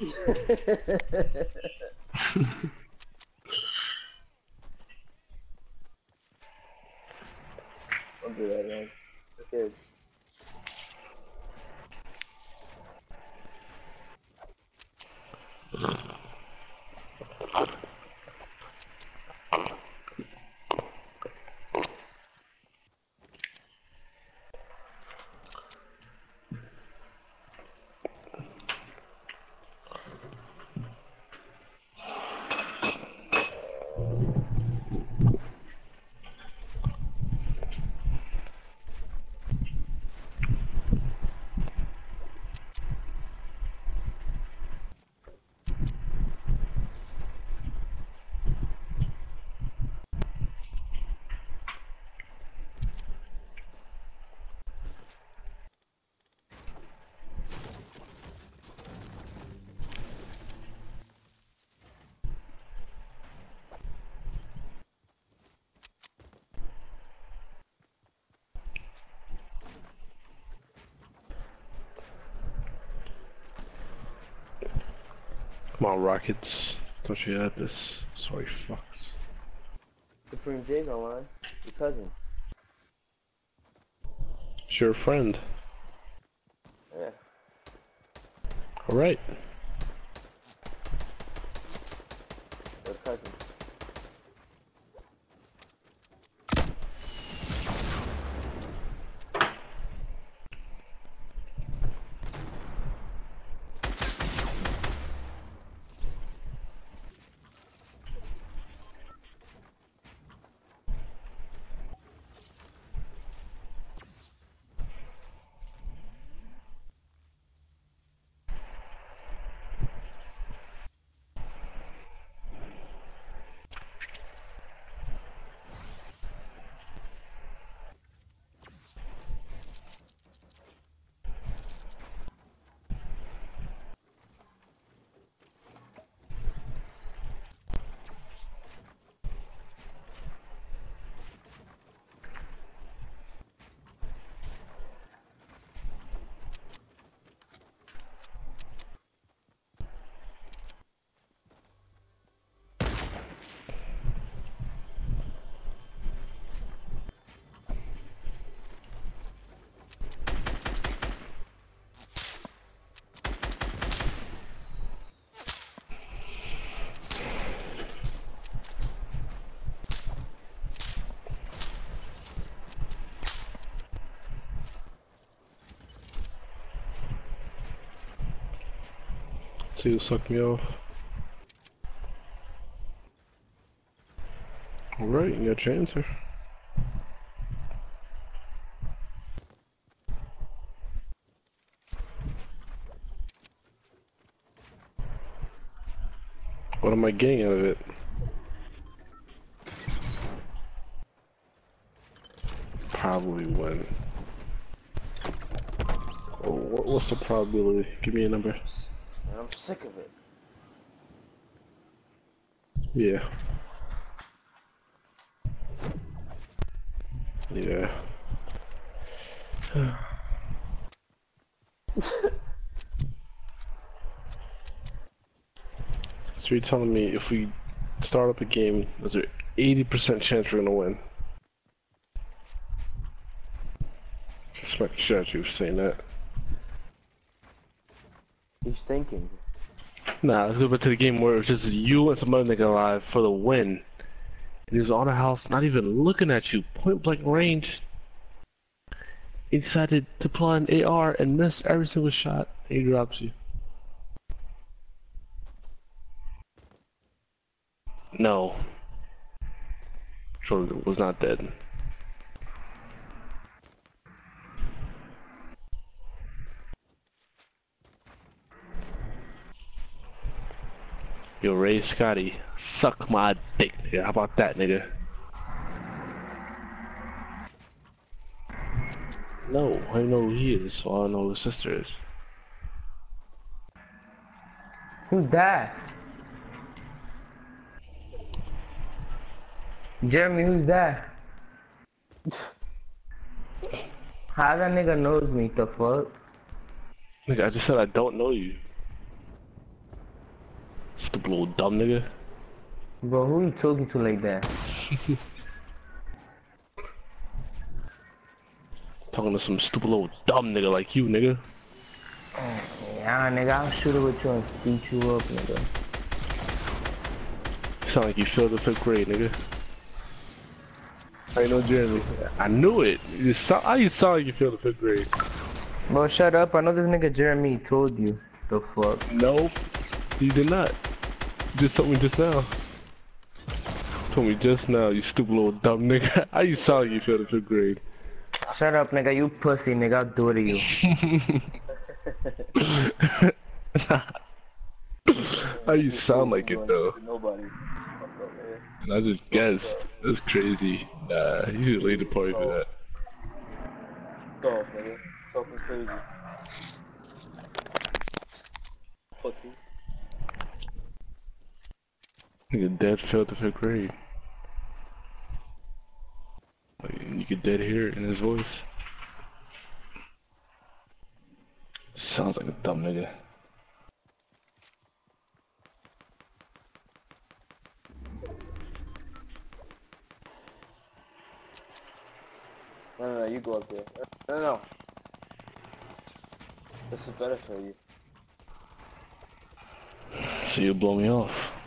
Don't do that, man. Okay. Come on, Rockets. Don't you add this? Sorry, fucks. Supreme J's online. Your cousin. It's your friend. Yeah. Alright. Your cousin. Who sucked me off. Alright, you got your answer. What am I getting out of it? Probably win. Oh, what, what's the probability? Give me a number. And I'm sick of it. Yeah. Yeah. so you're telling me if we start up a game, is there 80% chance we're gonna win? Suspect for saying that. Thinking. Nah, let's go back to the game where it was just you and some other nigga alive for the win. And he was on a house, not even looking at you, point blank range. He decided to pull an AR and miss every single shot. He drops you. No. Schroeder was not dead. Yo, Ray Scotty, suck my dick, nigga. How about that, nigga? No, I know who he is, so I don't know who his sister is. Who's that? Jeremy, who's that? How that nigga knows me, the fuck? Nigga, I just said I don't know you. Stupid little dumb nigga. Bro, who you talking to like that? Talking to some stupid little dumb nigga like you, nigga. Yeah, nigga, I'll shoot it with you and beat you up, nigga. sound like you failed the fifth grade, nigga. I know Jeremy. I knew it. You sound, I you sound like you failed the fifth grade? Bro, shut up. I know this nigga Jeremy told you. The fuck? No, you did not. You just told me just now. Told me just now, you stupid little dumb nigga. How you sound like you failed the fifth grade? Shut up, nigga. You pussy, nigga. I'll do it to you. How you sound like it though? Nobody. And I just guessed. That's crazy. Nah, you should leave the party for that. Soft, nigga. Soft and crazy. Pussy. Nigga dead failed the fifth grade. Like, you could dead hear it in his voice. Sounds like a dumb nigga. No, no, no, you go up there. No, no, no. This is better for you. So you blow me off.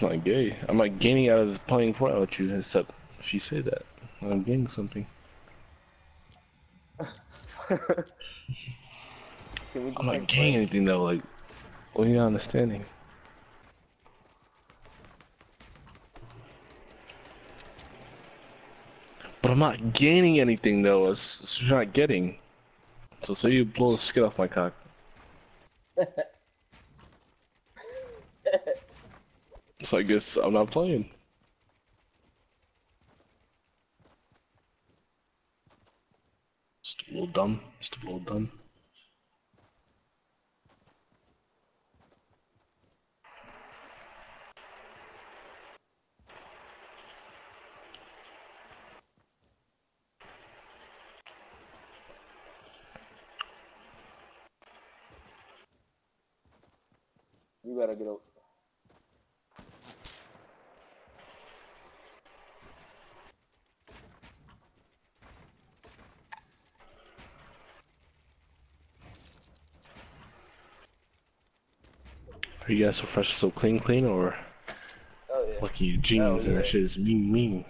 It's not gay. I'm not gaining out of playing Fortnite with you, except if you say that. I'm gaining something. I'm like not gaining anything though, like, what are you not understanding? But I'm not gaining anything though, it's, it's not getting. So say you blow the skin off my cock. so I guess I'm not playing. Just a little dumb. Just a little dumb. You gotta get up. Are you guys so fresh, so clean, clean, or Oh yeah. lucky your jeans and yeah. that shit is mean, mean?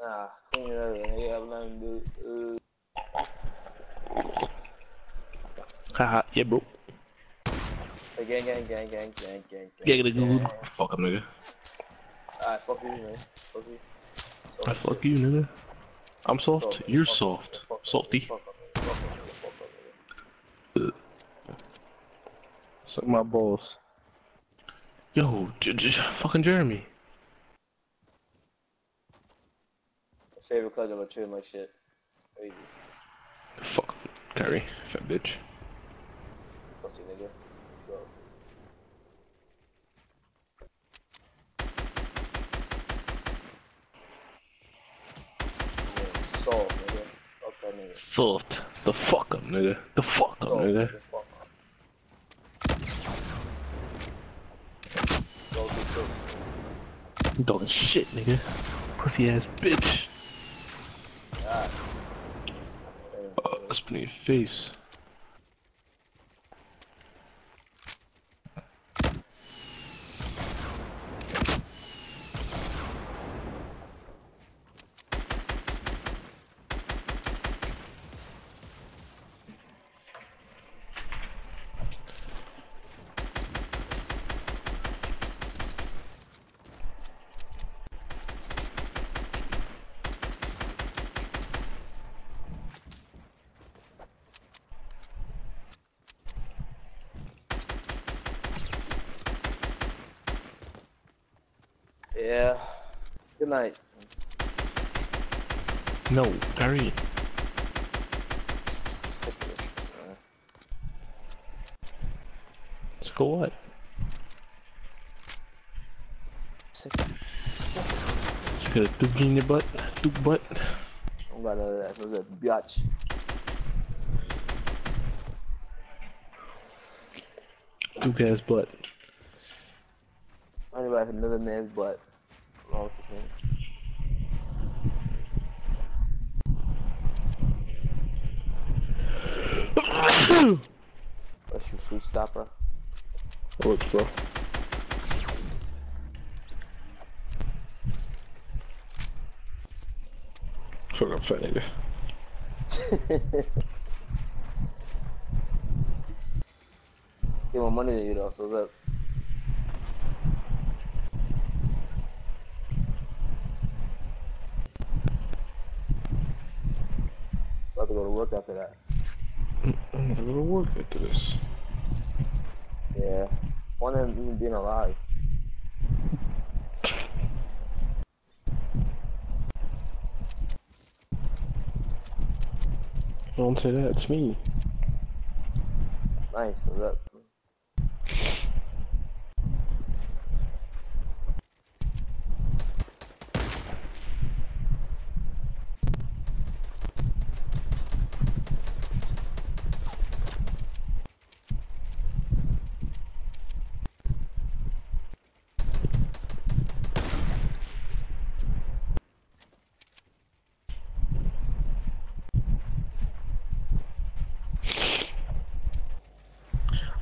Nah, clean it up. Nigga have nothing to do. Haha, yeah, bro. hey, gang, gang, gang, gang, gang, gang, gang. Yeah, get a good. Fuck him, nigga. Alright, fuck you, man. Fuck you. I fuck you, nigga. I'm soft. Fuck, You're fuck, soft. fuck, fuck, Salty. Fuck up, nigga. Fuck up, nigga. Fuck up, nigga. Suck my balls. Yo, j j fucking Jeremy. Favorite cousin of chill my shit. Crazy. Fuck, Kyrie, fat bitch. Pussy nigga. Go. Soft nigga. Fuck that nigga. Soft. The fuck up, nigga. The fuck up, nigga. nigga. Fuck off. Go do talking shit, nigga. Pussy ass bitch. Ah. Uh, spin in your face. Yeah. Good night. No, Kyrie. Let's what? Let's get a dookie in your butt. Dook butt. I'm to that. What's that? Biatch. Gook ass butt. I about another man's butt. Wrong with this man. That's your food stopper. Works, bro. Fuck up, fat nigga. Get more money than you though, so. About to go to work after that. I'm gonna work after this. Yeah. One of them even being alive. Don't say that, it's me. Nice, so that.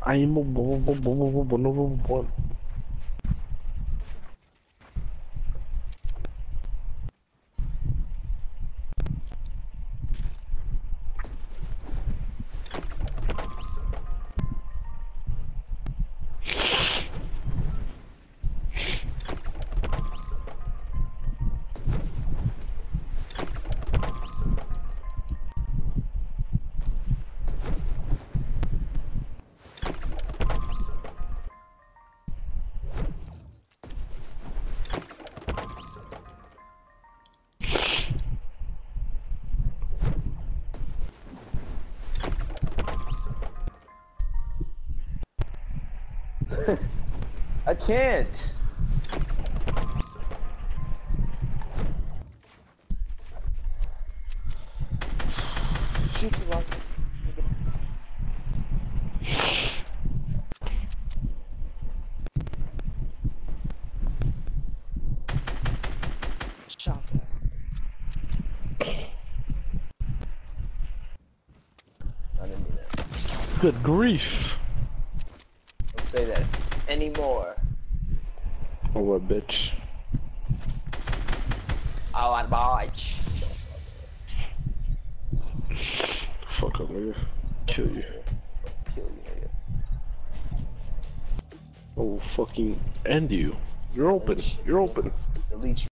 Aí, bobo, bobo, bom, novo bom mean that. Good grief. Don't say that anymore. Oh, what, bitch? Oh, I'm barge. Fuck up, nigga. Kill you. Kill you, nigga. Oh, fucking end you. You're open. You're open. Delete you.